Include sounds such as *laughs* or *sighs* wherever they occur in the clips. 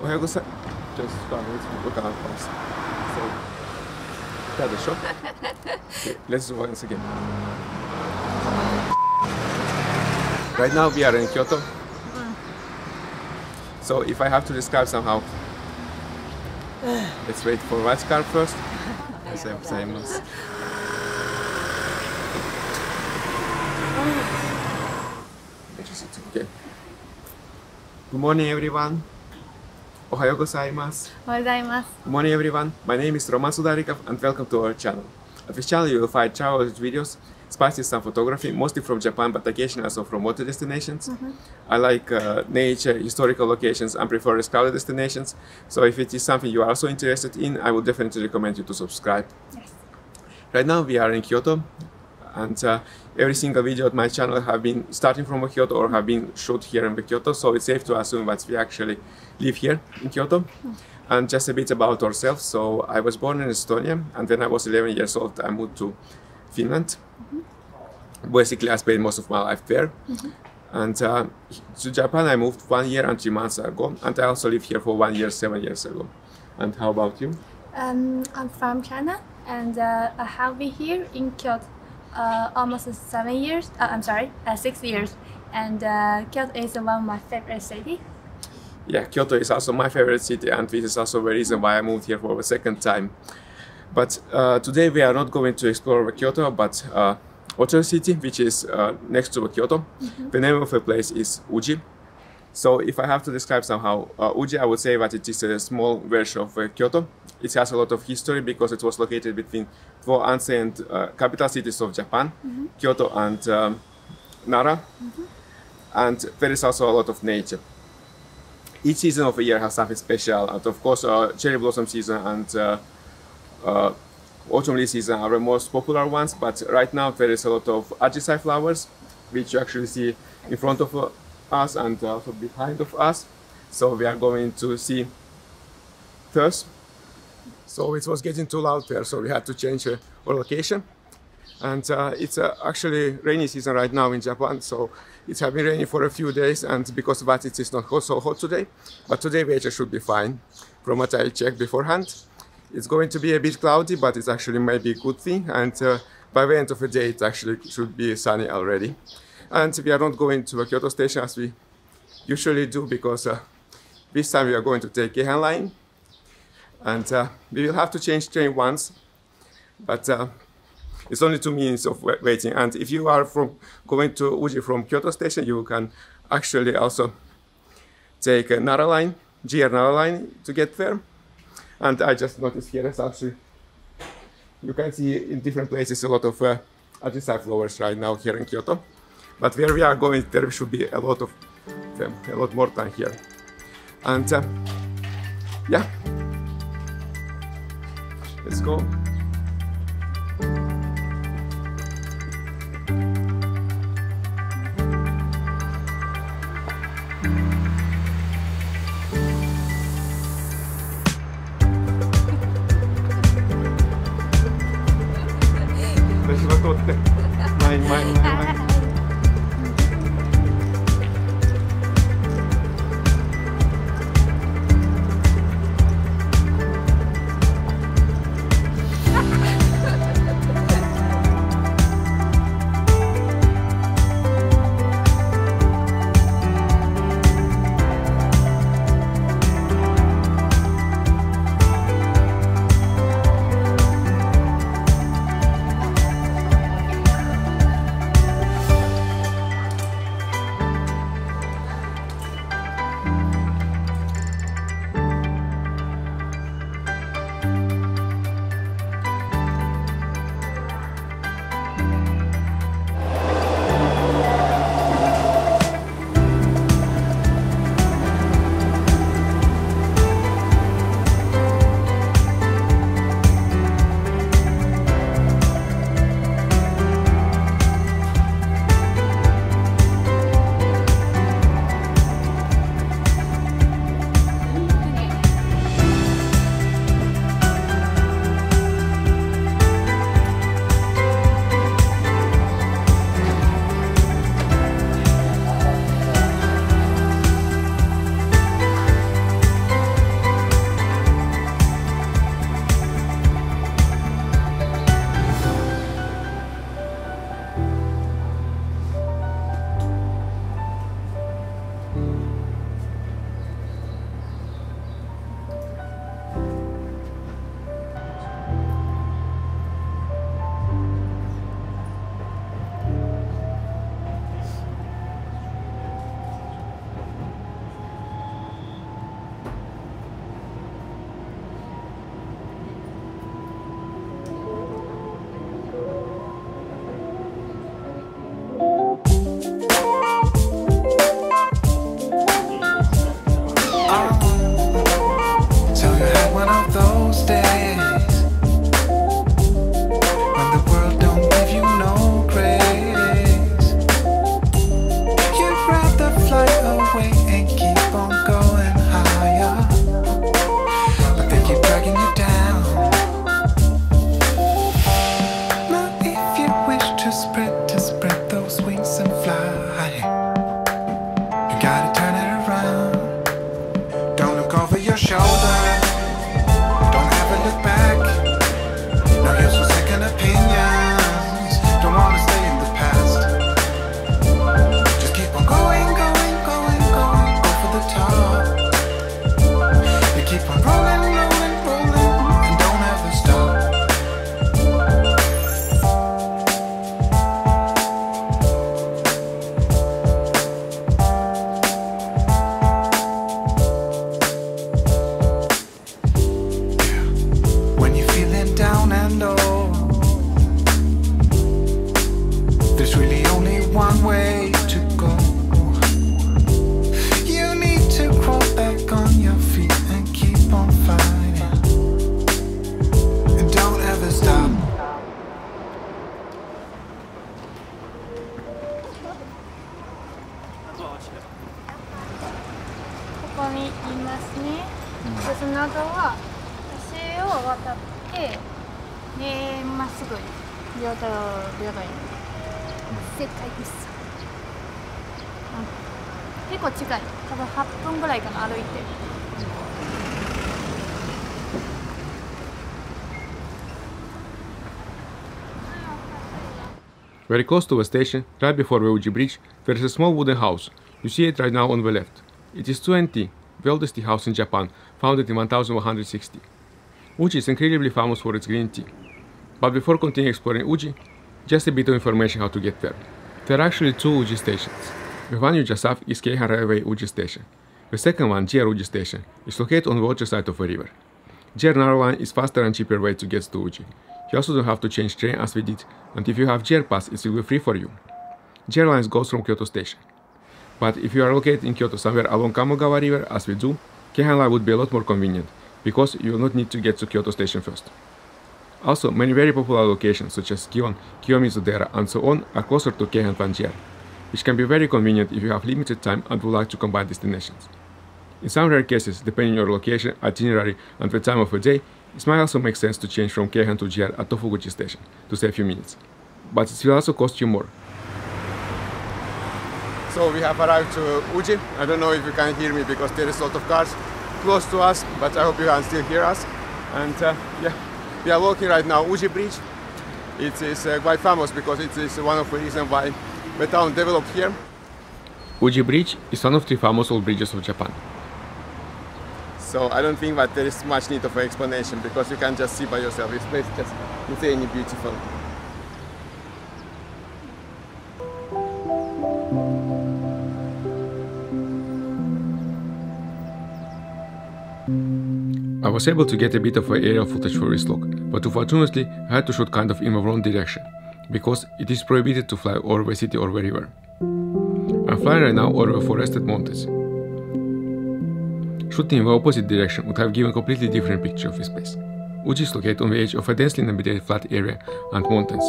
おはようございます。Just one minute, look at our house. So, that's the shop. Okay, let's do once *laughs* again. Right now we are in Kyoto. So if I have to describe somehow, *sighs* let's wait for white car first. *laughs* As I'm *sighs* saying, yes. Okay. Good morning, everyone. Ohayo gozaimasu. Good morning everyone. My name is Roman Sudarikov and welcome to our channel. On this channel you will find travel videos, spicy some photography, mostly from Japan but occasionally also from water destinations. Mm -hmm. I like uh, nature, historical locations and prefer crowded destinations. So if it is something you are also interested in, I would definitely recommend you to subscribe. Yes. Right now we are in Kyoto, and uh, every single video on my channel have been starting from Kyoto or have been shot here in Kyoto. So it's safe to assume that we actually live here in Kyoto. And just a bit about ourselves. So I was born in Estonia, and when I was 11 years old, I moved to Finland. Basically, I spent most of my life there. And uh, to Japan, I moved one year and three months ago, and I also lived here for one year, seven years ago. And how about you? Um, I'm from China and uh, I have been here in Kyoto uh, almost seven years. Uh, I'm sorry, uh, six years. And uh, Kyoto is one of my favorite city. Yeah, Kyoto is also my favorite city, and this is also the reason why I moved here for the second time. But uh, today we are not going to explore Kyoto, but uh, other city, which is uh, next to Kyoto. The name of the place is Uji. So if I have to describe somehow uh, Uji, I would say that it is a small version of uh, Kyoto. It has a lot of history because it was located between two ancient uh, capital cities of Japan, Kyoto and um, Nara. And there is also a lot of nature each season of the year has something special. And of course, uh, cherry blossom season and uh, uh, autumn leaf season are the most popular ones. But right now, there is a lot of ajisai flowers, which you actually see in front of uh, us and also behind of us. So we are going to see first. So it was getting too loud there, so we had to change uh, our location. And uh, it's uh, actually rainy season right now in Japan, so it's been raining for a few days, and because of that, it is not so hot today. But today, weather should be fine, from what I checked beforehand. It's going to be a bit cloudy, but it's actually maybe a good thing. And uh, by the end of the day, it actually should be sunny already. And we are not going to a Kyoto station as we usually do, because uh, this time we are going to take Keihan line, and uh, we will have to change train once, but. Uh, it's only two minutes of waiting. And if you are from going to Uji from Kyoto station, you can actually also take a Nara line, JR Nara line to get there. And I just noticed here actually, you can see in different places a lot of uh, ajisai flowers right now here in Kyoto. But where we are going, there should be a lot of them, a lot more than here. And uh, yeah, let's go. Very close to the station, right before Uji Bridge, there is a small wooden house. You see it right now on the left. It is Tsuen Tea, the oldest tea house in Japan, founded in 1160. Uji is incredibly famous for its green tea. But before continuing exploring Uji, just a bit of information how to get there. There are actually two Uji stations. The one you just saw is Keihan Railway Uji Station. The second one, JR Uji Station, is located on the other side of the river. JR Nara Line is faster and cheaper way to get to Uji. You also don't have to change train as we did, and if you have JR Pass, it will be free for you. JR Lines goes from Kyoto Station. But if you are located in Kyoto somewhere along Kamogawa River, as we do, Keihan Line would be a lot more convenient, because you will not need to get to Kyoto Station first. Also, many very popular locations such as Gion, Kiyomizu-dera and so on are closer to Keihan than JR, which can be very convenient if you have limited time and would like to combine destinations. In some rare cases, depending on your location, itinerary, and the time of the day, it might also make sense to change from Keihan to JR at Tofukuji station to save a few minutes. But it will also cost you more. So we have arrived to Uji. I don't know if you can hear me because there is a lot of cars close to us, but I hope you can still hear us. And uh, yeah, we are walking right now Uji Bridge. It is uh, quite famous because it is one of the reasons why the town developed here. Uji Bridge is one of the famous old bridges of Japan. So I don't think that there is much need of an explanation because you can just see by yourself. This place is just insanely beautiful. I was able to get a bit of aerial footage for this log, but unfortunately I had to shoot kind of in the wrong direction, because it is prohibited to fly over the city or the river. I'm flying right now over the forested mountains. Shooting in the opposite direction would have given a completely different picture of this place. Uji is located on the edge of a densely inhabited flat area and mountains.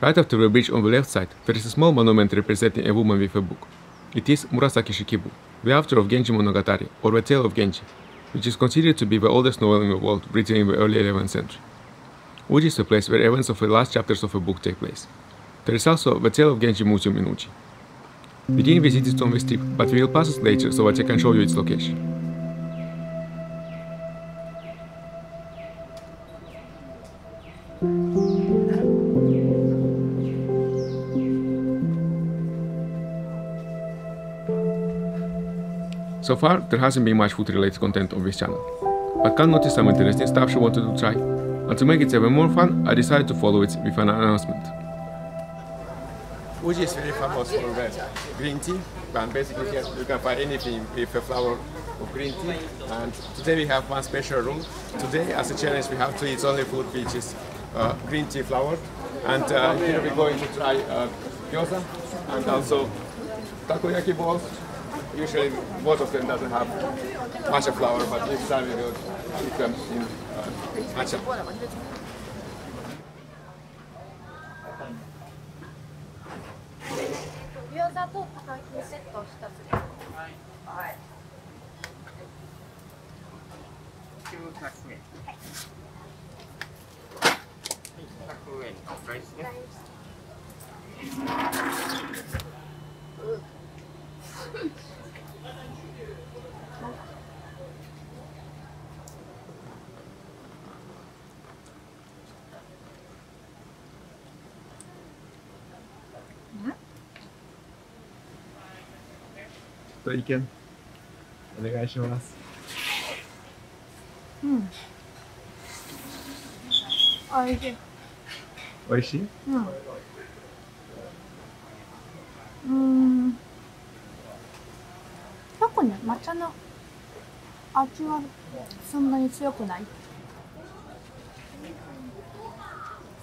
Right after the bridge on the left side, there is a small monument representing a woman with a book. It is Murasaki Shikibu, the author of Genji Monogatari, or the Tale of Genji, which is considered to be the oldest novel in the world written in the early 11th century. Uji is the place where events of the last chapters of the book take place. There is also the Tale of Genji Museum in Uji. We didn't visit it on this trip, but we will pass it later so that I can show you its location. So far, there hasn't been much food-related content on this channel, but can notice some interesting stuff she wanted to try, and to make it even more fun, I decided to follow it with an announcement. Uji is very famous for green tea, and basically here you can find anything with a flower of green tea. And today we have one special rule. Today, as a challenge, we have to eat only food which is uh, green tea flavored. And uh, here we're going to try uh, gyoza and also takoyaki balls. Usually, both of them doesn't have matcha flour, but this time will cook them in uh, matcha. と意見お願いします。おいしい。美味しい？うん。うん。特に抹茶の味はそんなに強くない。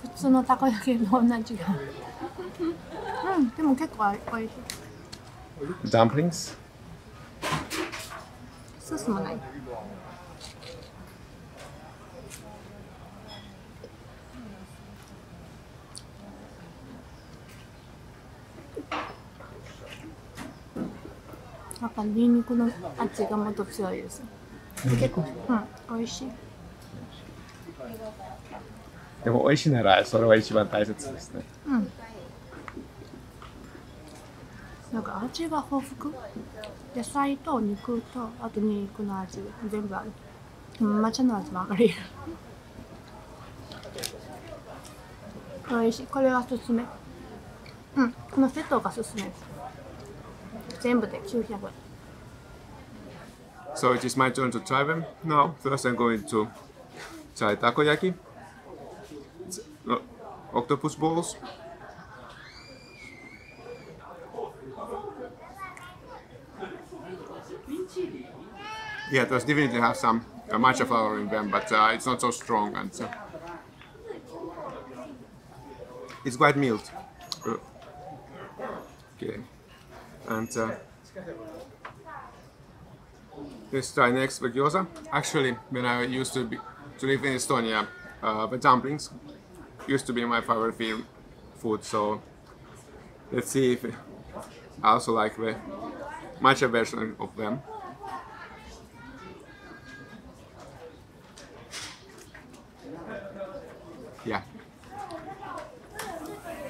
普通のたこ焼きと同じだ。うん、でも結構おいしい。Dumplings? スもない。なんかニンニクの味がもっと強いです。結構、うん、美味しい。でも美味しいならそれは一番大切ですね。うん。なんか味が豊富。野菜と肉と、あとニンニクの味、全部ある。抹茶の味も上がり。美味しい。これがおすすめ。うん、このセットがおすすめです。全部で900円。So it is my turn to try them now. First I'm going to try takoyaki. Octopus balls. Yeah, those definitely have some uh, matcha flour in them, but uh, it's not so strong and so it's quite mild. Okay, and uh, Let's try next the gyoza. Actually, when I used to be, to live in Estonia, uh, the dumplings used to be my favorite food. So let's see if I also like the matcha version of them. Yeah.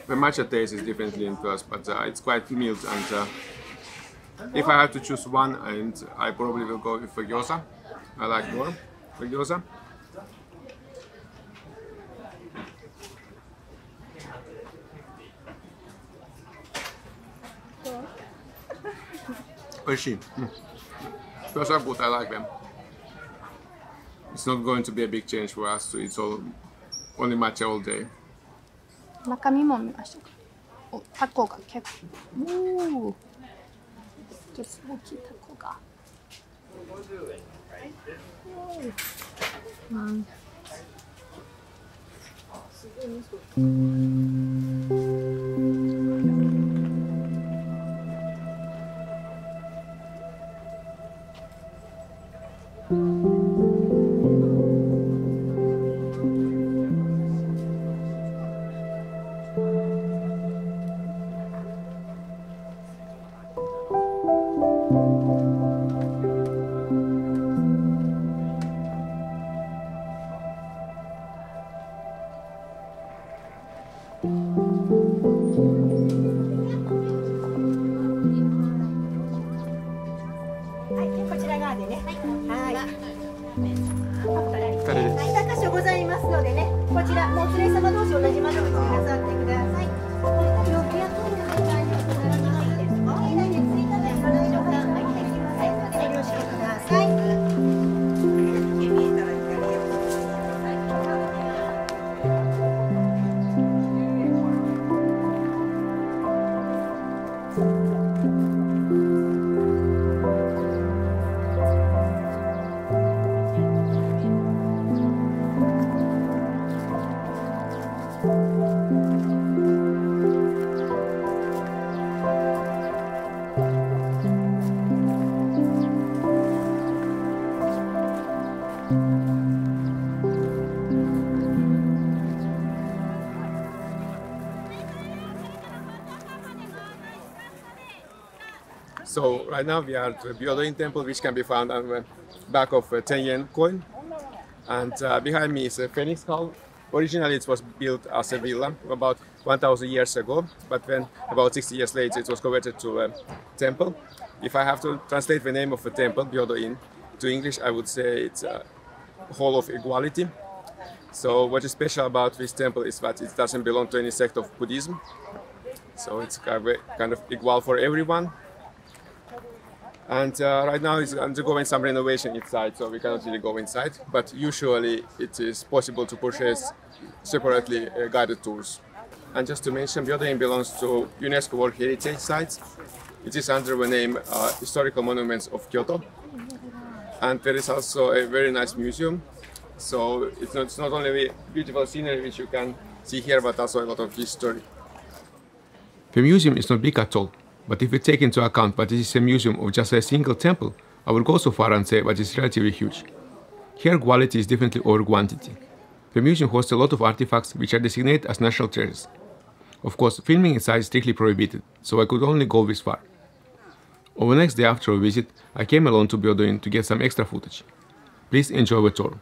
The matcha taste is definitely in first, but uh, it's quite mild and uh, if I have to choose one, and I probably will go with the gyoza. I like more the gyoza. Oishi. Those are good, I like them. It's not going to be a big change for us to eat all, only matcha all day. 中身も見ましたかおタコが結構おお結構大きいタコがうんは So right now we are at the Byodoin temple, which can be found on the back of a 10 yen coin. And uh, behind me is a phoenix hall. Originally it was built as a villa about 1000 years ago, but then about 60 years later it was converted to a temple. If I have to translate the name of the temple, Byodoin, to English, I would say it's a hall of equality. So what is special about this temple is that it doesn't belong to any sect of Buddhism. So it's kind of equal for everyone. And uh, right now it's undergoing some renovation inside, so we cannot really go inside. But usually it is possible to purchase separately uh, guided tours. And just to mention, Byodoin belongs to UNESCO World Heritage Sites. It is under the name uh, Historical Monuments of Kyoto. And there is also a very nice museum. So it's not, it's not only beautiful scenery which you can see here, but also a lot of history. The museum is not big at all, but if we take into account that this is a museum of just a single temple, I will go so far and say that it's relatively huge. Here quality is definitely over quantity. The museum hosts a lot of artifacts which are designated as national treasures. Of course, filming inside is strictly prohibited, so I could only go this far. On the next day after a visit, I came alone to Byodoin to get some extra footage. Please enjoy the tour.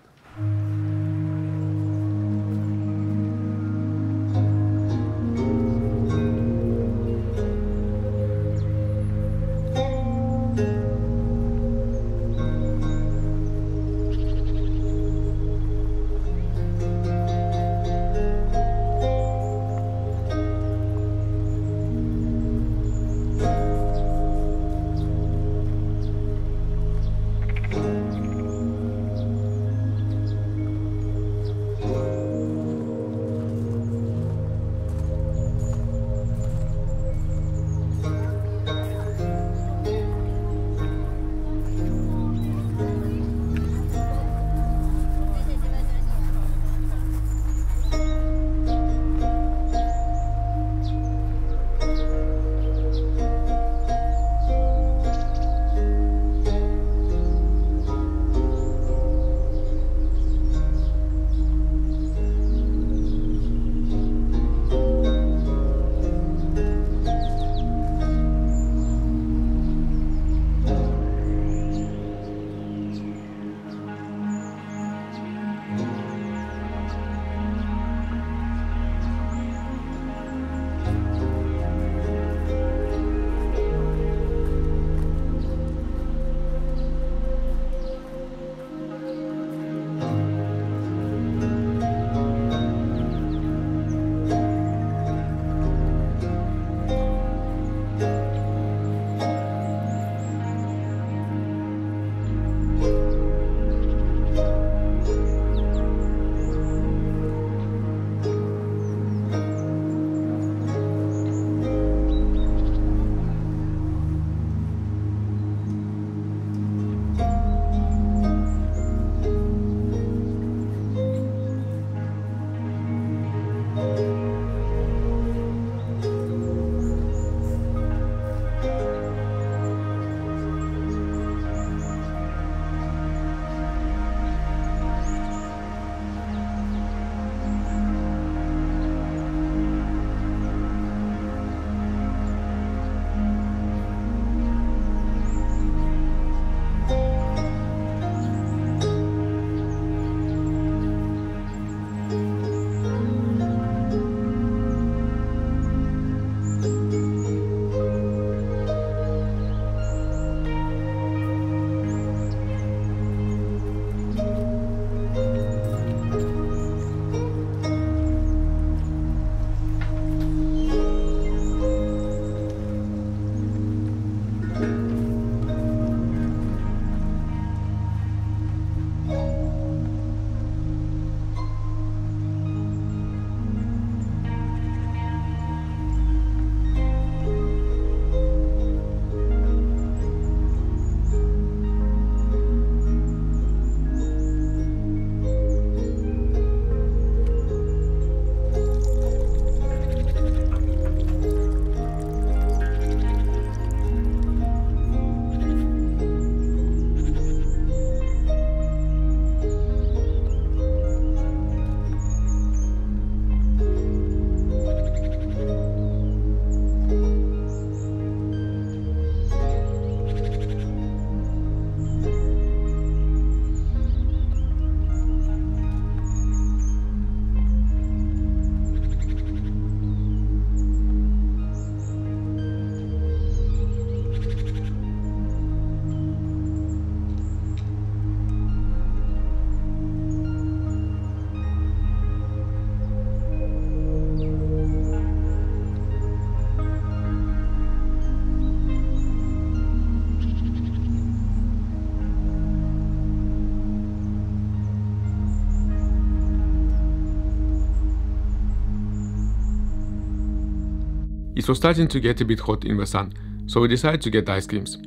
It was starting to get a bit hot in the sun, so we decided to get ice creams.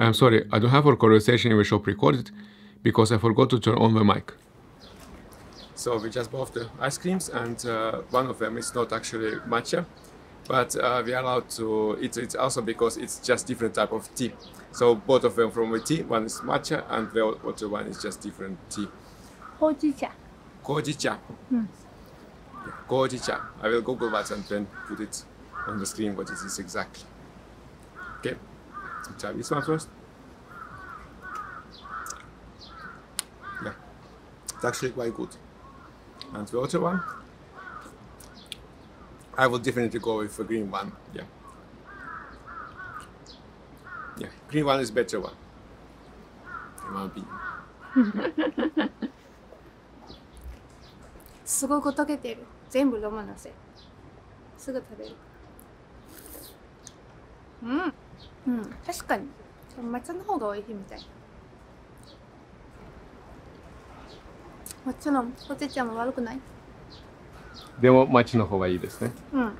I'm sorry, I don't have our conversation in the shop recorded because I forgot to turn on the mic. So we just bought the ice creams and uh, one of them is not actually matcha, but uh, we are allowed to eat it also because it's just different type of tea. So both of them from the tea, one is matcha and the other one is just different tea. Hojicha. Hojicha. Hmm. cha. Yeah, Hojicha. I will Google that and then put it on the screen what it is exactly. Okay, let's try this one first. Yeah, it's actually quite good. And the other one, I will definitely go with the green one. Yeah. Yeah, green one is better one. In my opinion. *laughs* すごく溶けてる全部飲むのせすぐ食べる うん。うん。確かに。抹茶の方が美味しいみたい。抹茶のポテチャも悪くない？でも町の方がいいですね。うん。こ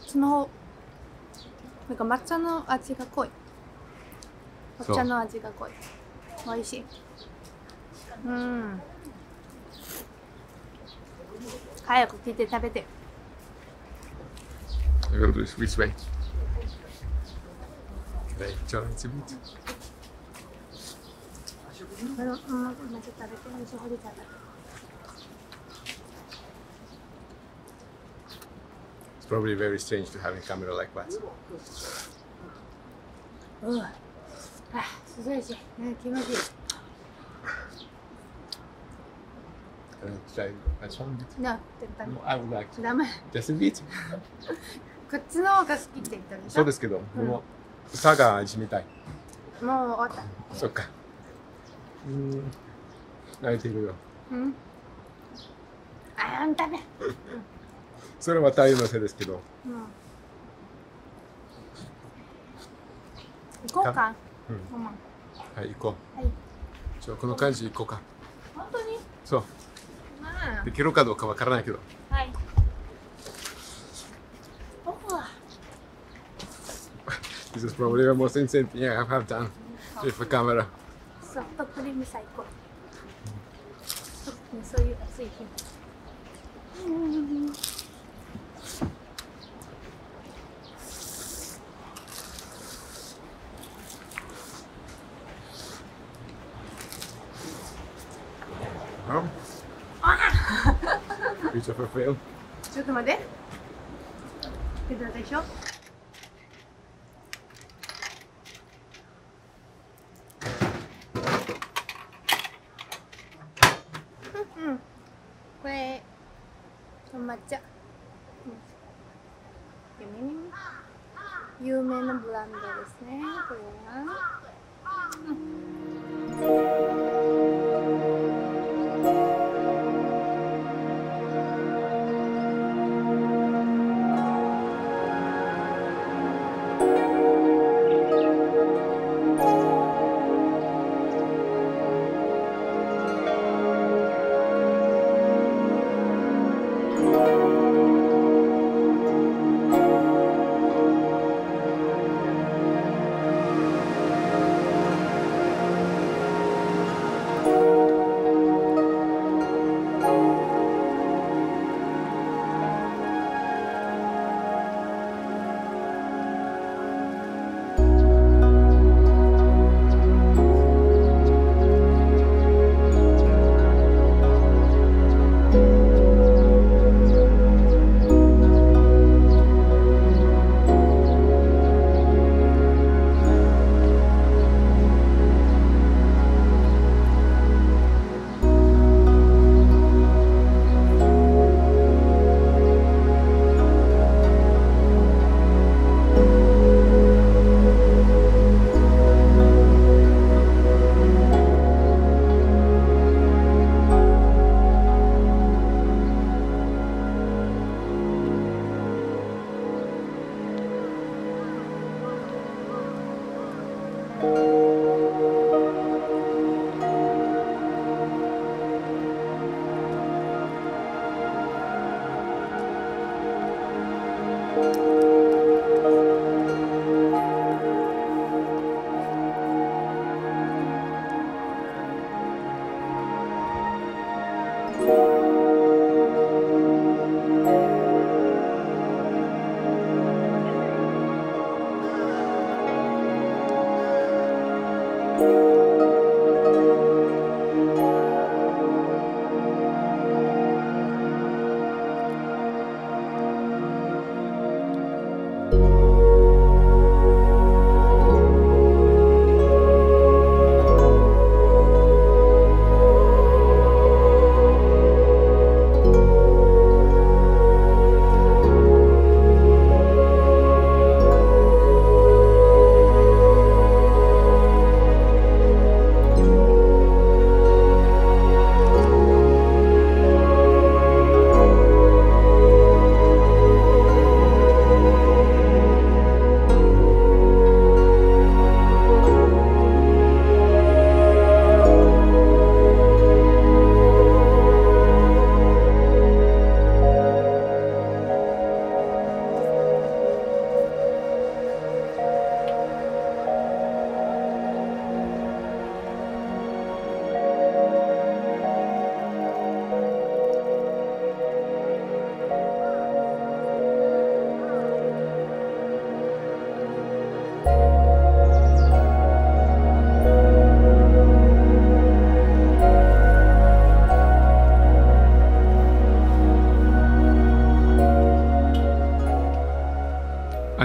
っちの方。なんか抹茶の味が濃い。抹茶の味が濃い。美味しい。うん。早く切って食べて I will do it this way. Okay, John, it's a bit. これをうんまず食べてよしほり食べて It's probably very strange to have a camera like that. うわあ涼しいね気持ちいい Can I try that one bit? な絶対 No, I would like to. ダメ Just a bit. *laughs* こっちの方が好きって言ったでしょそうですけど、この佐賀味みたい。もう終わったそっか。うーん。泣いてるよ。うんあんたねそれは太陽のせいですけど。うん行こうかうん。はい、行こはい。う。じゃあこの感じ行こうか。本当に？そう。まあできるかどうかわからないけど。はい This is probably the most insane thing I have done with a camera. ソフトクリーム最高特にそういう暑い日うん Huh? Reach of a *laughs* fail. ちょっと待ってけどでしょう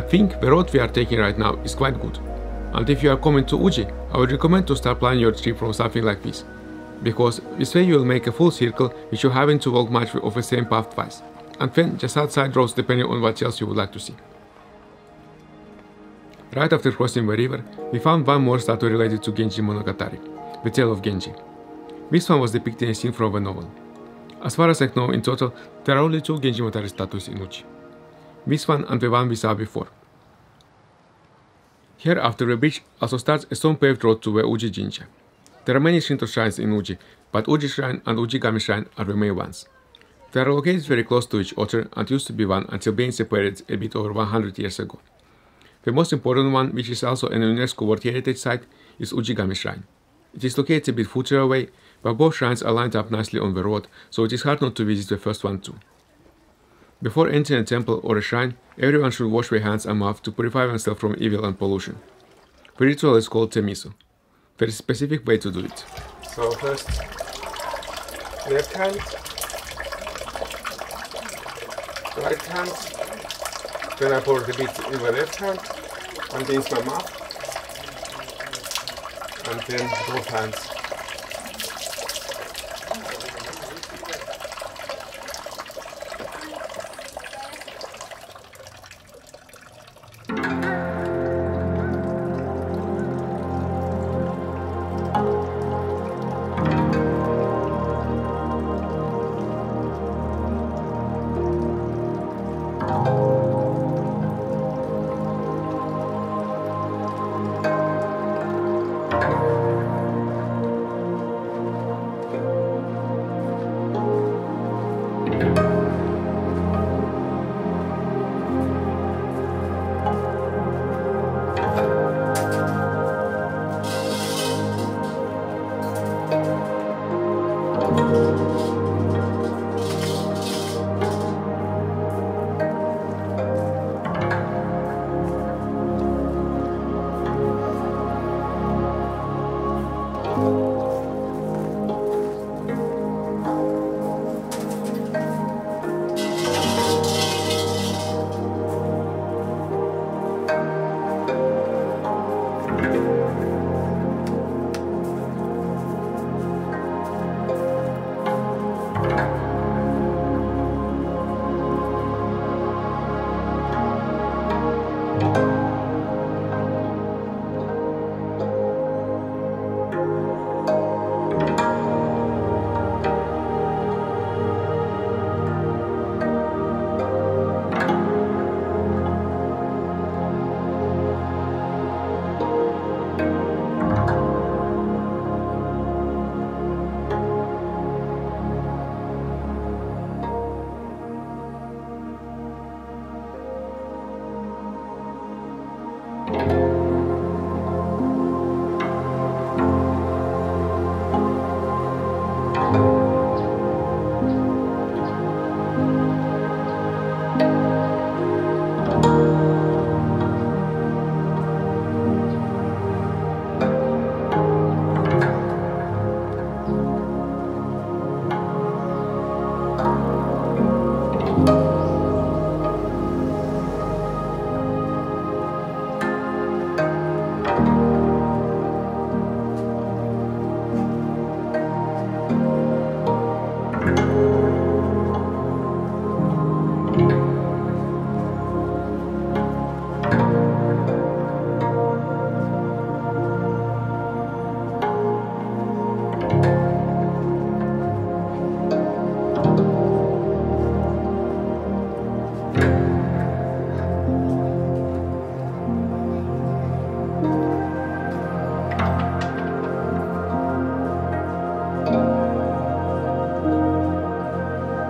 Think the road we are taking right now is quite good. And if you are coming to Uji, I would recommend to start planning your trip from something like this. Because this way you will make a full circle which you haven't to walk much of the same path twice. And then just add side roads depending on what else you would like to see. Right after crossing the river, we found one more statue related to Genji Monogatari, the tale of Genji. This one was depicting a scene from the novel. As far as I know, in total, there are only two Genji Monogatari statues in Uji. This one and the one we saw before. Here after the bridge also starts a stone paved road to the Uji Jinja. There are many Shinto shrines in Uji, but Uji Shrine and Ujigami Shrine are the main ones. They are located very close to each other and used to be one until being separated a bit over 100 years ago. The most important one, which is also an UNESCO World Heritage Site, is Ujigami Shrine. It is located a bit further away, but both shrines are lined up nicely on the road, so it is hard not to visit the first one too. Before entering a temple or a shrine, everyone should wash their hands and mouth to purify themselves from evil and pollution. The ritual is called temizu. There is a specific way to do it. So first, left hand, right hand, then I pour the bit in the left hand, and rinse my mouth, and then both hands.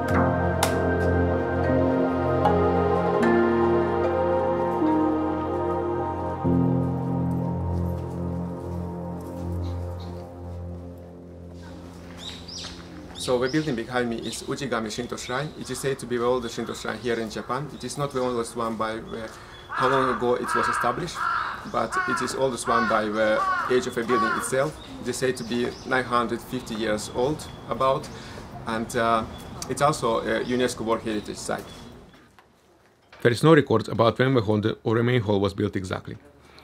So the building behind me is Ujigami Shinto Shrine. It is said to be the oldest Shinto shrine here in Japan. It is not the oldest one by the, how long ago it was established, but it is oldest one by the age of the building itself. It is said to be 950 years old about, and uh, it's also a UNESCO World Heritage Site. There is no record about when the Honden or main hall was built exactly.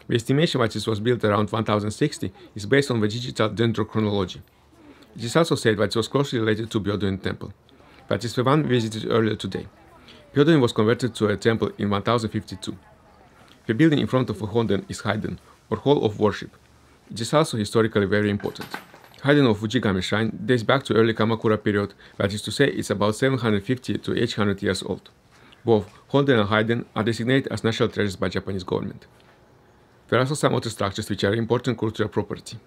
The estimation that it was built around 1060 is based on the digital dendrochronology. It is also said that it was closely related to Byodoin Temple. That is the one visited earlier today. Byodoin was converted to a temple in 1052. The building in front of the Honden is Haiden, or Hall of Worship. It is also historically very important. Haiden of Ujigami Shrine dates back to early Kamakura period, that is to say it's about 750 to 800 years old. Both Honden and Haiden are designated as national treasures by Japanese government. There are also some other structures which are important cultural property.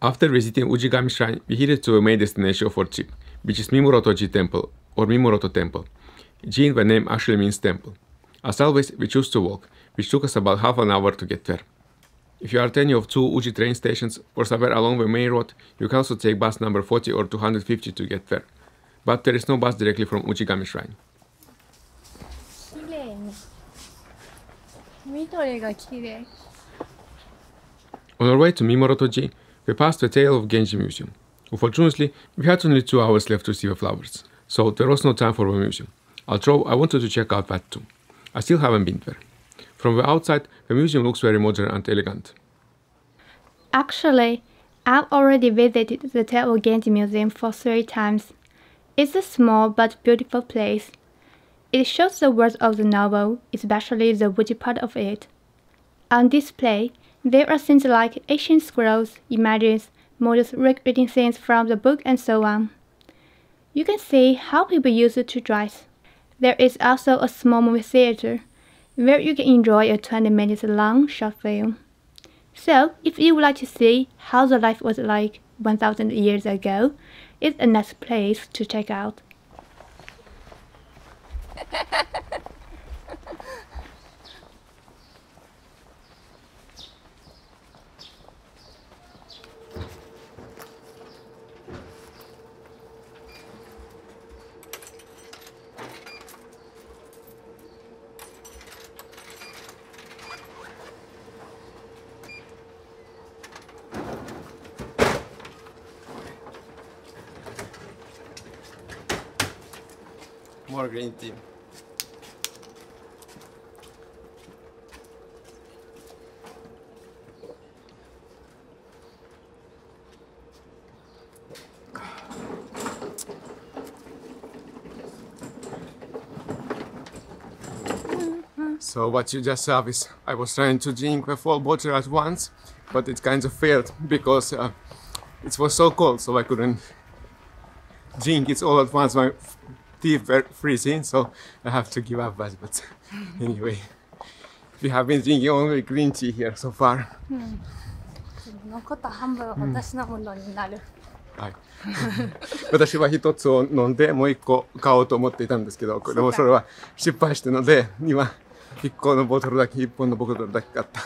After visiting Ujigami Shrine, we headed to a main destination of trip, which is Mimurotoji Temple, or Mimuroto Temple. Ji in the name actually means temple. As always, we chose to walk, which took us about half an hour to get there. If you are any of two Uji train stations or somewhere along the main road, you can also take bus number 40 or 250 to get there. But there is no bus directly from Ujigami Shrine. On our way to Mimurotoji, we passed the Tale of Genji Museum. Unfortunately, we had only two hours left to see the flowers, so there was no time for the museum. Although I wanted to check out that too. I still haven't been there. From the outside, the museum looks very modern and elegant. Actually, I've already visited the Teo Genji Museum for three times. It's a small but beautiful place. It shows the world of the novel, especially the woodsy part of it. On display, there are things like ancient scrolls, images, models recreating scenes from the book, and so on. You can see how people used to dress. There is also a small movie theater where you can enjoy a 20 minutes long short film. So, if you would like to see how the life was like 1000 years ago, it's a nice place to check out. *laughs* green tea. So what you just saw is I was trying to drink the full bottle at once, but it kind of failed because uh, it was so cold, so I couldn't drink it all at once. Were freezing, so I have to give up that. But anyway, we have been drinking only green tea here so far. 残った半分は私のものになる。はい、私は一つを飲んでもう一個買おうと思っていたんですけどでもそれは失敗したので今一個のボトルだけ一本のボトルだけ買った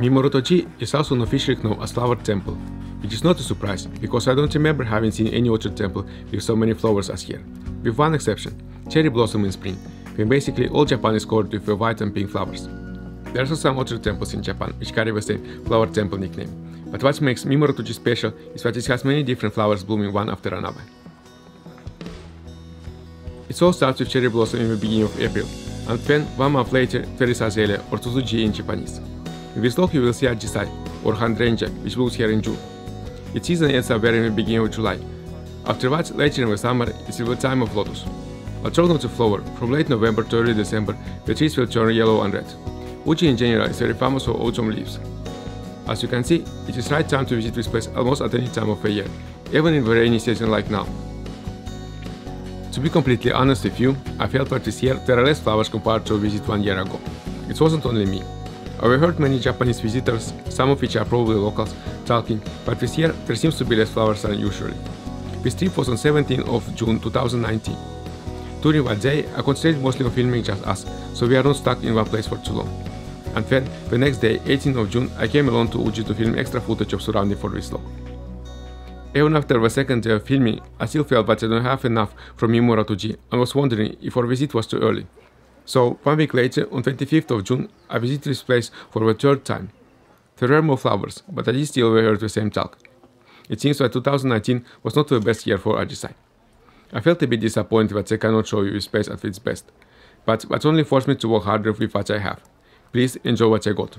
Mimurotoji is also an officially known as flower temple, which is not a surprise, because I don't remember having seen any orchard temple with so many flowers as here, with one exception, cherry blossom in spring, when basically all Japan is covered with white and pink flowers. There are also some orchard temples in Japan which carry the same flower temple nickname, but what makes Mimurotoji special is that it has many different flowers blooming one after another. It all starts with cherry blossom in the beginning of April, and then one month later there is azalea or tsutsuji in Japanese. In this log you will see a Ajisai, or hydrangea, which blooms here in June. Its season ends in the beginning of July. Afterwards, later in the summer, it's the time of lotus. Alternate to flower, from late November to early December, the trees will turn yellow and red. Uji in general is very famous for autumn leaves. As you can see, it is right time to visit this place almost at any time of the year, even in the rainy season like now. To be completely honest with you, I felt that this year there are less flowers compared to a visit one year ago. It wasn't only me. I heard many Japanese visitors, some of which are probably locals, talking, but this year there seems to be less flowers than usually. This trip was on 17th of June 2019. During that day, I concentrated mostly on filming just us, so we are not stuck in one place for too long. And then, the next day, 18th of June, I came alone to Uji to film extra footage of surrounding for this vlog. Even after the second day of filming, I still felt that I don't have enough from Mimurotoji and was wondering if our visit was too early. So, one week later, on 25th of June, I visited this place for the third time. There were more flowers, but I still heard the same talk. It seems that 2019 was not the best year for Ajisai. I felt a bit disappointed that I cannot show you this place at its best, but that only forced me to work harder with what I have. Please enjoy what I got.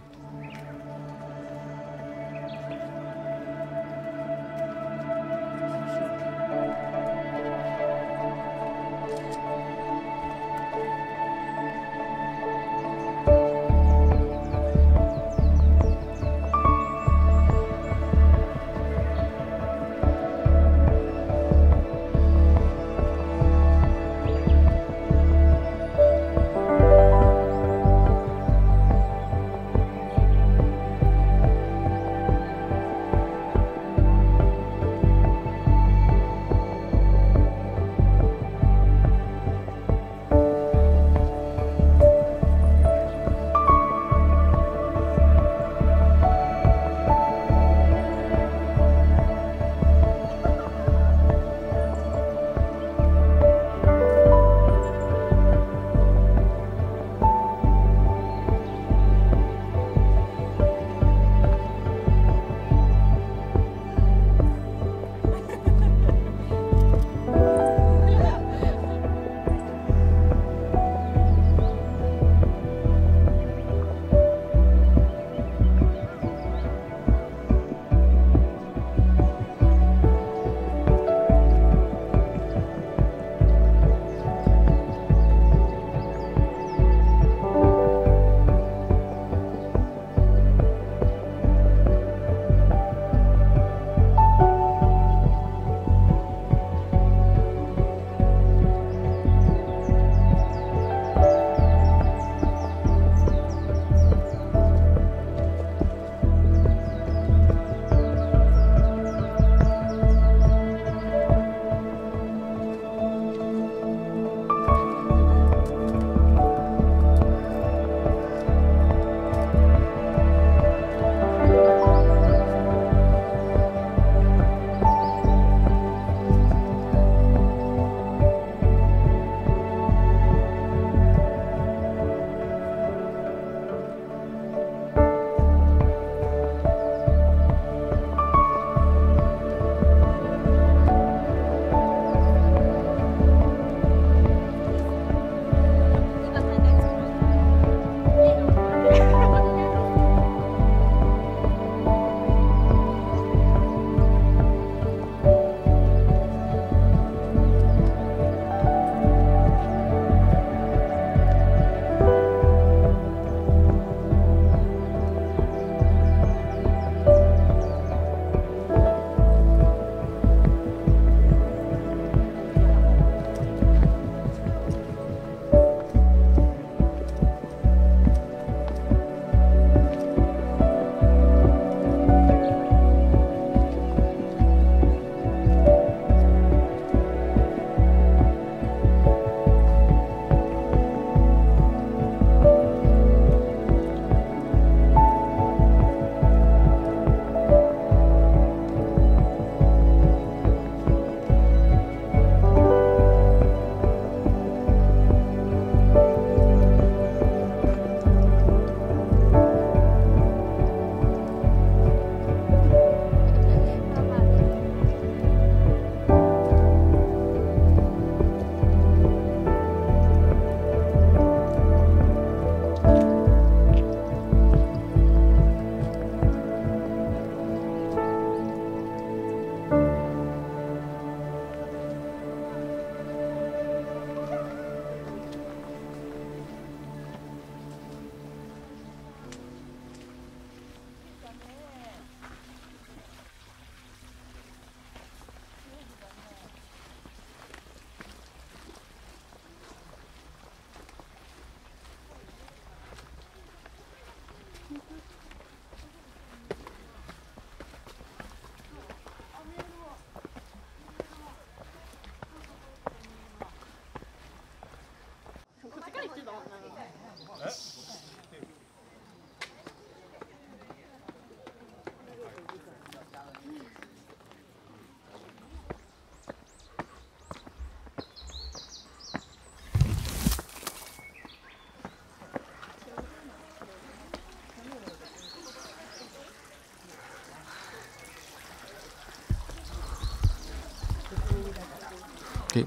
Okay.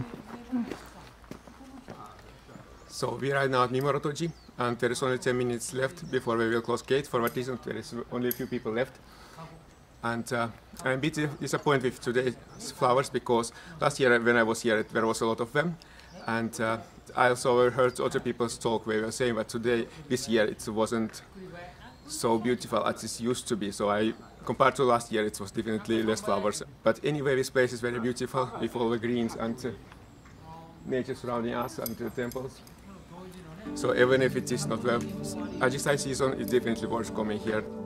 So we are right now at Mimurotoji, and there is only 10 minutes left before we will close gate. For what reason? There is only a few people left. And uh, I'm a bit disappointed with today's flowers because last year when I was here, there was a lot of them. And uh, I also heard other people's talk where they were saying that today, this year, it wasn't so beautiful as it used to be. So I, compared to last year, it was definitely less flowers. But anyway, this place is very beautiful with all the greens and uh, nature surrounding us and the temples. So even if it is not well, Ajisai season, is definitely worth coming here.5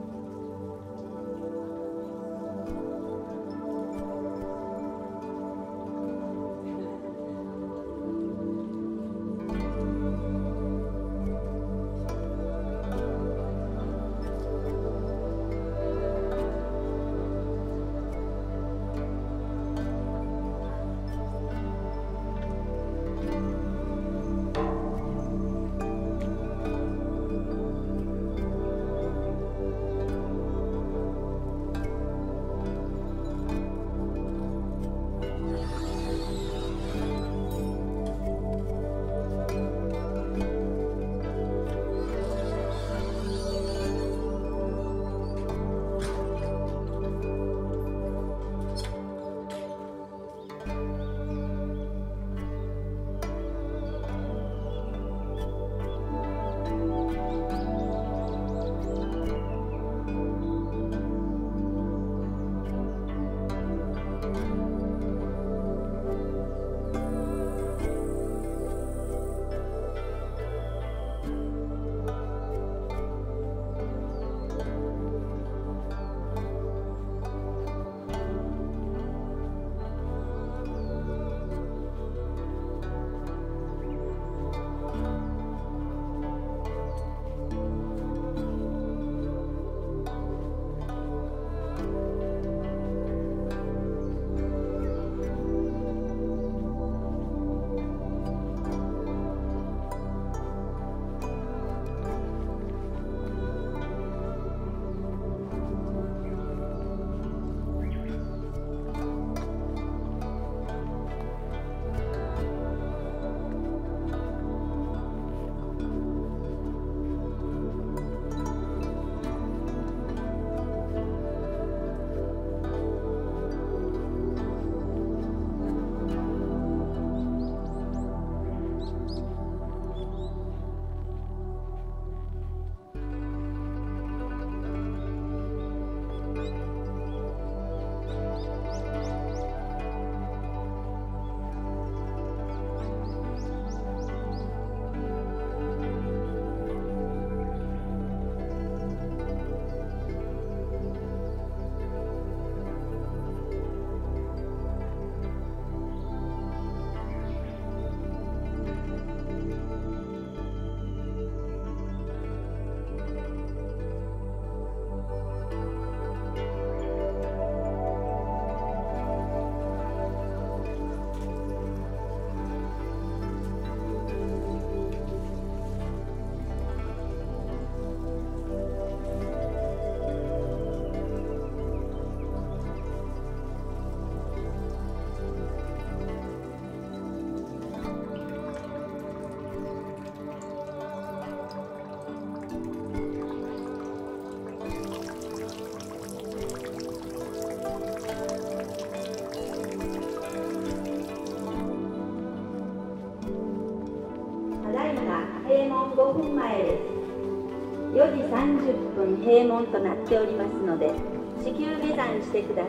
閉門となっておりますので至急下山してください。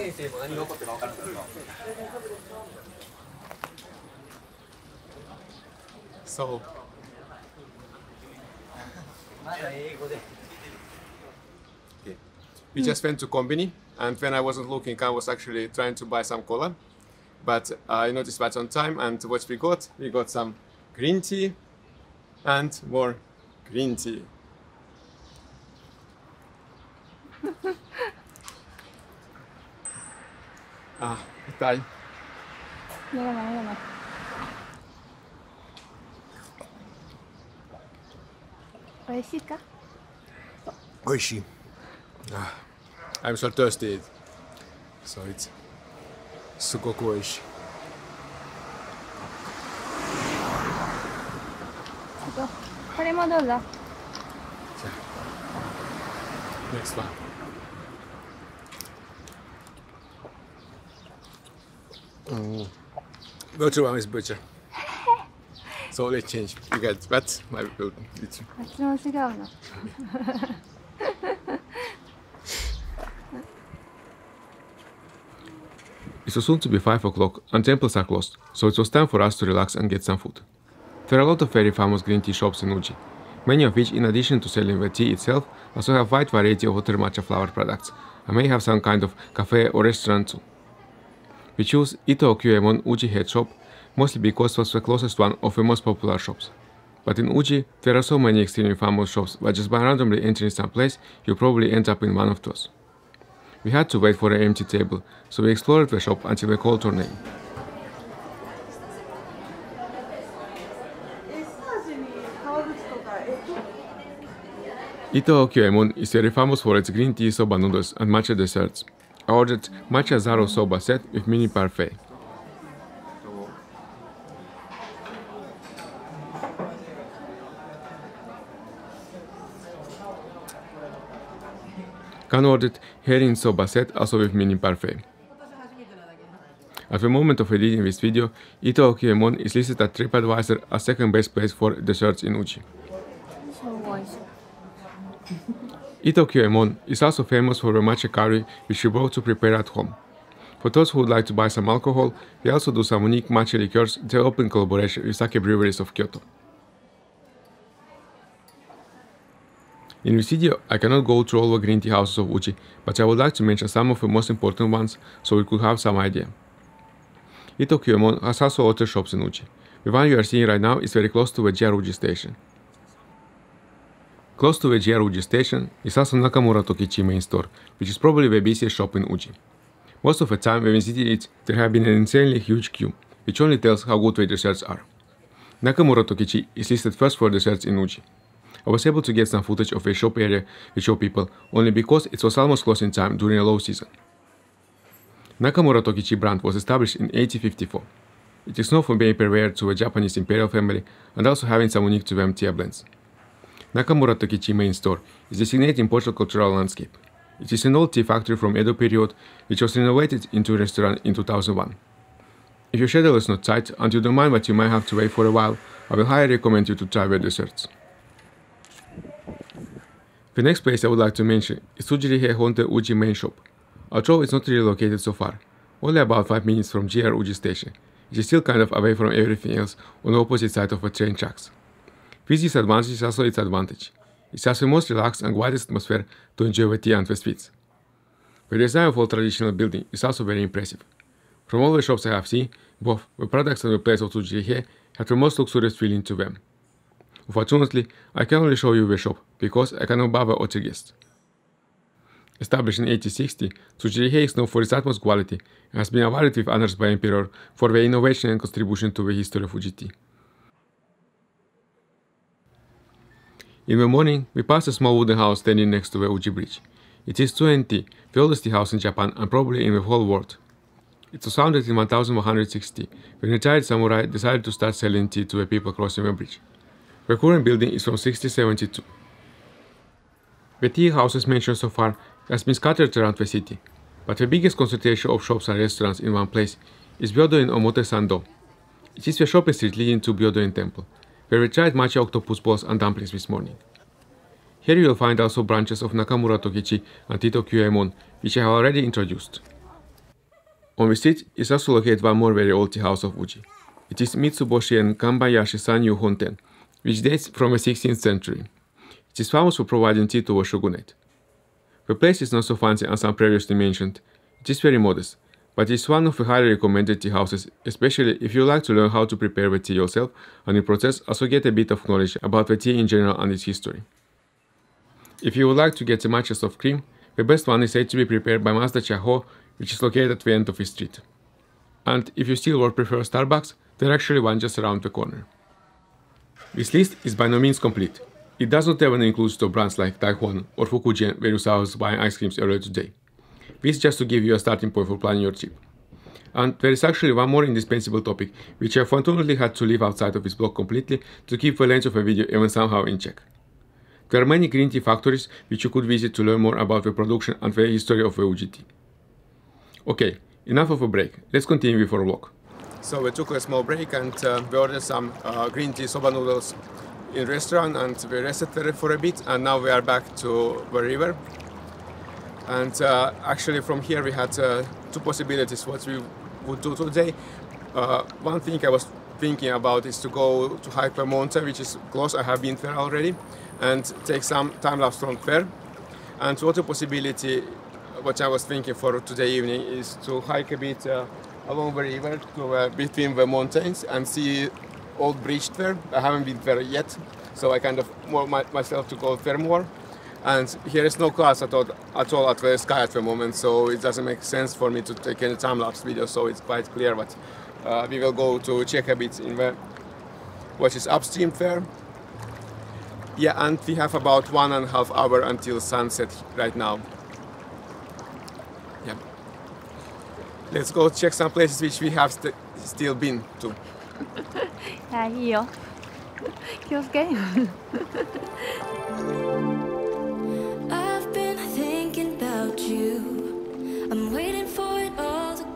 先生も何が起こってるか分からない。So, まだ英語で okay. we just went to Combini, and when I wasn't looking, I was actually trying to buy some cola. But I noticed that's on time, and what we got? We got some green tea and more green tea. *laughs* Ah, está ahí. Mira más, mira más. Oishika. Oishi. Ah, I'm so thirsty. So it's sugoku oishi. Next one. Mm. Which one is butcher? so let's change. You get that? My build. It's *laughs* あっちも違うの It was soon to be 5 o'clock and temples are closed, so it was time for us to relax and get some food. There are a lot of very famous green tea shops in Uji, many of which, in addition to selling the tea itself, also have wide variety of water matcha flower products and may have some kind of cafe or restaurant too. We chose Ito Kyuemon Uji head shop mostly because it was the closest one of the most popular shops. But in Uji, there are so many extremely famous shops that just by randomly entering some place, you probably end up in one of those. We had to wait for an empty table, so we explored the shop until we called her name. Ito Kyuemon is very famous for its green tea soba noodles and matcha desserts. I ordered matcha zaru soba set with mini parfait. Kan ordered herring soba set also with mini parfait. At the moment of editing this video, Ito Kyuemon is listed at TripAdvisor as second best place for desserts in Uji. そ Ito Kyuemon is also famous for matcha curry, which you bought to prepare at home. For those who would like to buy some alcohol, they also do some unique matcha liqueurs developed open collaboration with sake breweries of Kyoto. In this video, I cannot go through all the green tea houses of Uji, but I would like to mention some of the most important ones so we could have some idea. Ito Kyuemon has also other shops in Uji. The one you are seeing right now is very close to the JR Uji station. Close to the JR Uji station is also Nakamura Tokichi main store, which is probably the busiest shop in Uji. Most of the time when we visited it, there have been an insanely huge queue, which only tells how good the desserts are. Nakamura Tokichi is listed first for desserts in Uji. I was able to get some footage of a shop area with show people only because it was almost closing time during a low season. Nakamura Tokichi brand was established in 1854. It is known for being purveyor to a Japanese imperial family and also having some unique to them tea blends. Nakamura Tokichi main store is designated in Portugal cultural landscape. It is an old tea factory from Edo period which was renovated into a restaurant in 2001. If your schedule is not tight and you don't mind that you might have to wait for a while, I will highly recommend you to try their desserts. The next place I would like to mention is Tsujirihei Honten Uji main shop. Although it's not really located so far, only about 5 minutes from JR Uji station, it is still kind of away from everything else on the opposite side of the train tracks. This disadvantage is also its advantage. It has the most relaxed and quietest atmosphere to enjoy the tea and the sweets. The design of all traditional building is also very impressive. From all the shops I have seen, both the products and the place of Tsujirihei have the most luxurious feeling to them. Unfortunately, I can only show you the shop because I cannot bother other guests. Established in 1860, Tsujirihei is known for its utmost quality and has been awarded with honors by Emperor for their innovation and contribution to the history of Fuji In the morning, we passed a small wooden house standing next to the Uji Bridge. It is Tsuen Tea, the oldest house in Japan and probably in the whole world. It was founded in 1160 when a retired samurai decided to start selling tea to the people crossing the bridge. The current building is from 1672. The tea houses mentioned so far has been scattered around the city, but the biggest concentration of shops and restaurants in one place is Byodoin Omotesando. It is the shopping street leading to Byodo Temple, where we tried matcha octopus balls and dumplings this morning. Here you will find also branches of Nakamura Tokichi and Ito Kyuemon, which I have already introduced. On the street is also located one more very old tea house of Uji. It is Mitsuboshi and Kanbayashi Sannyu Honten, which dates from the 16th century. It is famous for providing tea to the shogunate. The place is not so fancy as some previously mentioned. It is very modest, but it is one of the highly recommended tea houses, especially if you like to learn how to prepare the tea yourself and in process also get a bit of knowledge about the tea in general and its history. If you would like to get a matcha of cream, the best one is said to be prepared by Mazda Chaho, which is located at the end of the street. And if you still would prefer Starbucks, there actually one just around the corner. This list is by no means complete. It does not even include top brands like Taiwan or Fukujin where you saw us buying ice creams earlier today. This just to give you a starting point for planning your trip. And there is actually one more indispensable topic, which I unfortunately had to leave outside of this blog completely to keep the length of a video even somehow in check. There are many green tea factories which you could visit to learn more about the production and the history of the UGT. Okay, enough of a break, let's continue with our vlog. So we took a small break and uh, we ordered some uh, green tea soba noodles in restaurant and we rested there for a bit and now we are back to the river. And uh, actually from here we had uh, two possibilities what we would do today. Uh, one thing I was thinking about is to go to mountain which is close, I have been there already and take some time lapse from there. And the other possibility what I was thinking for today evening is to hike a bit uh, along the river to uh, between the mountains and see old bridge there. I haven't been there yet, so I kind of want my, myself to go there more and here is no class at all, at all at at the moment, so it doesn't make sense for me to take any time-lapse video, so it's quite clear but uh, we will go to check a bit in the what is upstream there. Yeah, and we have about one and a half hour until sunset right now. Yeah. Let's go check some places which we have st still been to. yeah, here. Feels game.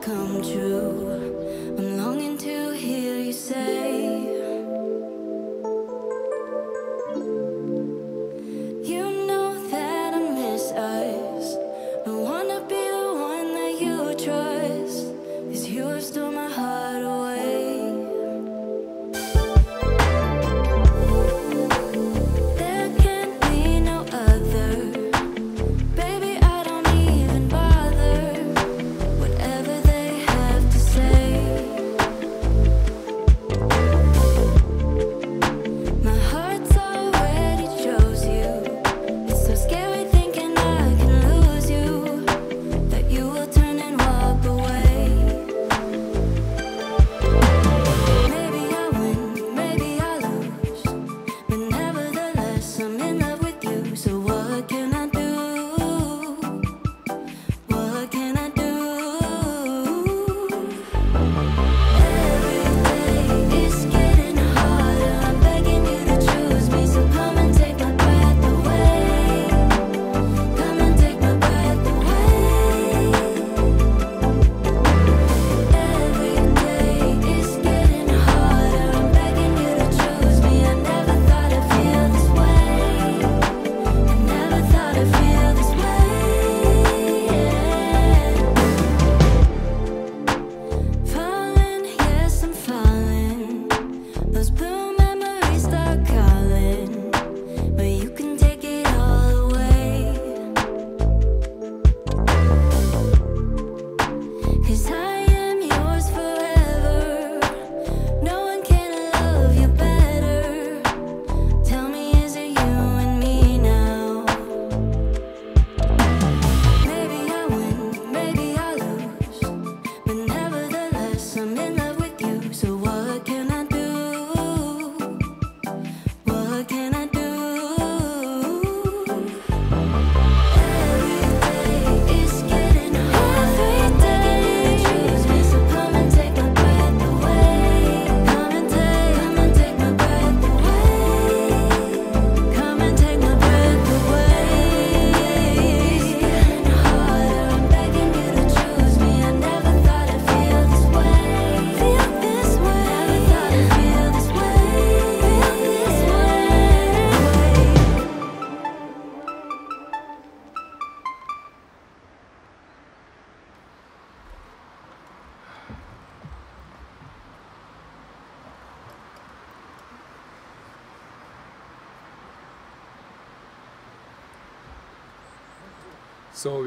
Come true.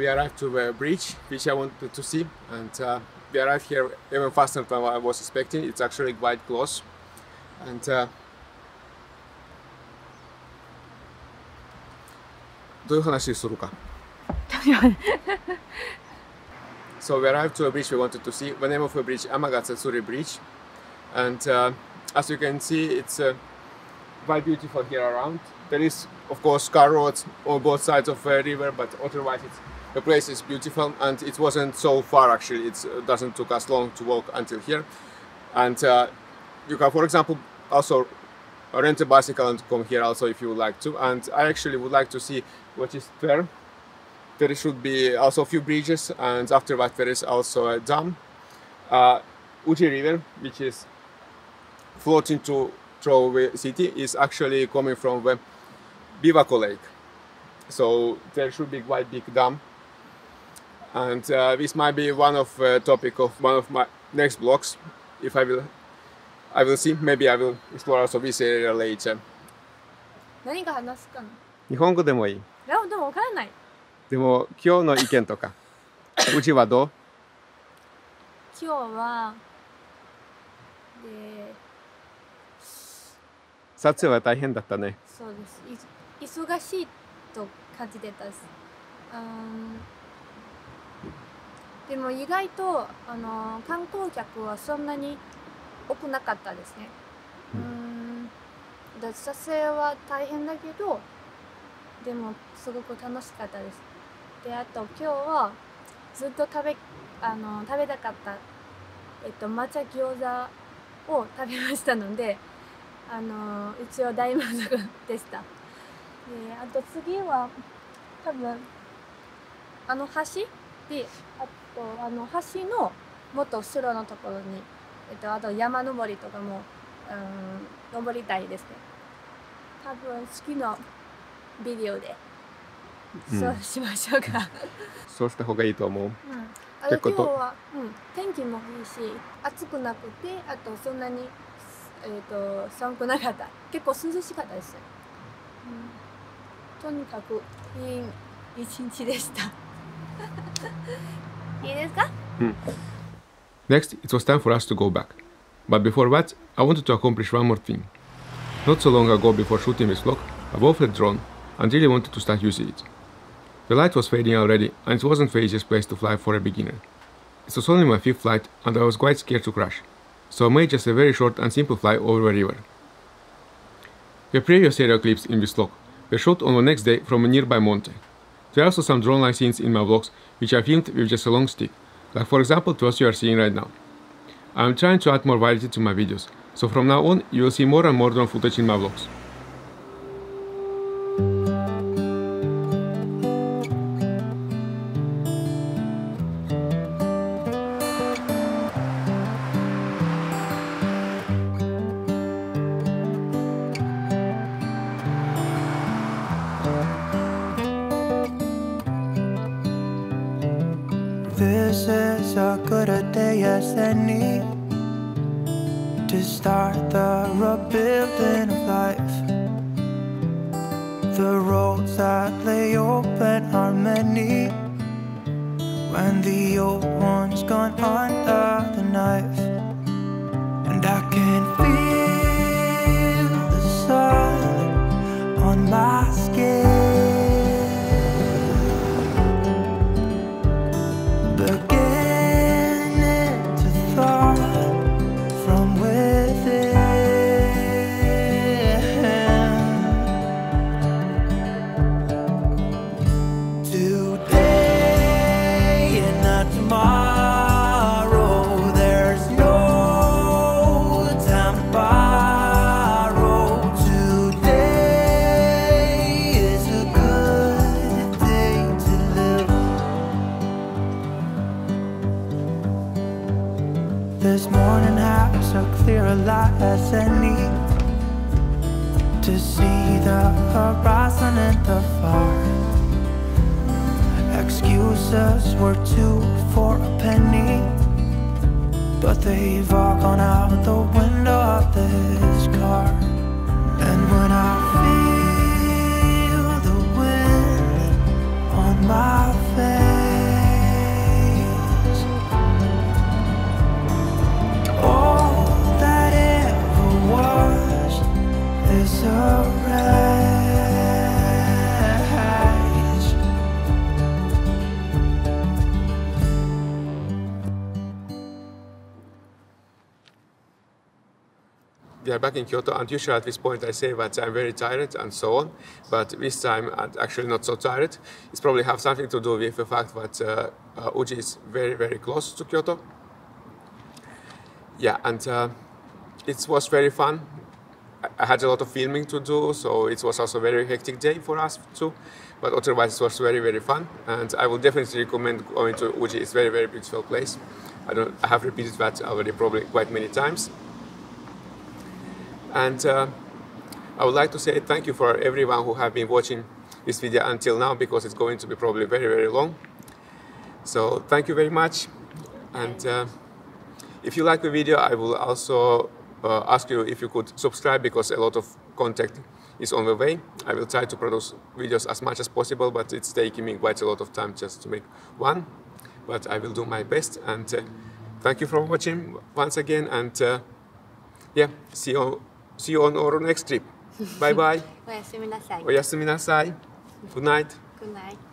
arrived to the bridge which I wanted to see and uh, we arrived here even faster than I was expecting. It's actually quite close and uh, *laughs* so we arrived to a bridge we wanted to see, the name of the bridge, Amagatsuri Bridge. And uh, as you can see, it's uh, quite beautiful here around. There is, of course, car roads on both sides of the river, but otherwise it's the place is beautiful and it wasn't so far actually. It doesn't took us long to walk until here. And uh, you can, for example, also rent a bicycle and come here also if you would like to. And I actually would like to see what is there there should be also a few bridges and after that there is also a dam. Uh, Uji River, which is floating to, through city, is actually coming from the Biwako Lake. So there should be quite big dam And uh, this might be one of uh, topic of one of my next blogs. If I will, I will see. Maybe I will explore also this area later. 何が話すかな日本語でもいい。いやでもわからないでも今日の意見とか、うちはどう今日はで撮影は大変だったね。そうですい忙しいと感じてたですうん *laughs* でも意外とあの観光客はそんなに多くなかったですね。うん。だ撮影は大変だけどでもすごく楽しかったです。であと今日はずっと食べあの食べたかったえっと抹茶餃子を食べましたのであの一応大満足でした。であと次は多分あの橋であとあの橋のもっと後ろのところに、えっと、あと山登りとかも、うん、登りたいですね。多分好きなビデオで、うん。そうしましょうか、*laughs* そうした方がいいと思う。うん、あとと。今日は、うん、天気もいいし暑くなくてあとそんなに、えー、と寒くなかった。結構涼しかったです、うん、とにかくいい一日でした いいですか Next, it was time for us to go back. But before that, I wanted to accomplish one more thing. Not so long ago, before shooting this vlog, I bought a drone and really wanted to start using it. The light was fading already, and it wasn't the easiest place to fly for a beginner. It was only my fifth flight, and I was quite scared to crash, so I made just a very short and simple fly over a river. The previous aerial clips in this vlog were shot on the next day from a nearby monte. There are also some drone-like scenes in my vlogs which I filmed with just a long stick, like for example those you are seeing right now. I am trying to add more variety to my videos, so from now on you will see more and more drone footage in my vlogs. As any to see the horizon in the far. Excuses were two for a penny, but they've all gone out the window of this car. we are back in Kyoto, and usually at this point I say that I'm very tired and so on, but this time I'm actually not so tired. It's probably have something to do with the fact that uh, uh, Uji is very, very close to Kyoto. Yeah, and uh, it was very fun. I- had a lot of filming to do, so it was also a very hectic day for us too. But otherwise, it was very, very fun, and I would definitely recommend going to Uji. It's a very, very beautiful place. I don't. I have repeated that already probably quite many times. And uh, I would like to say thank you for everyone who have been watching this video until now because it's going to be probably very, very long. So thank you very much. And uh, if you like the video, I will also uh, ask you if you could subscribe because a lot of content is on the way. I will try to produce videos as much as possible, but it's taking me quite a lot of time just to make one. But I will do my best. And uh, thank you for watching once again. And uh, yeah, see you, see you on our next trip. Bye bye. おやすみなさいおやすみなさい。Good night. Good night